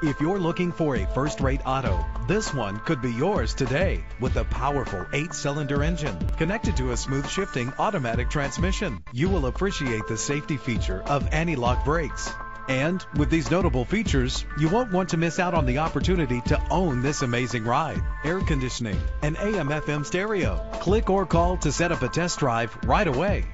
If you're looking for a first-rate auto, this one could be yours today with a powerful eight-cylinder engine connected to a smooth shifting automatic transmission. You will appreciate the safety feature of anti-lock brakes. And with these notable features, you won't want to miss out on the opportunity to own this amazing ride. Air conditioning, an AM FM stereo. Click or call to set up a test drive right away.